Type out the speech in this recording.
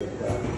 that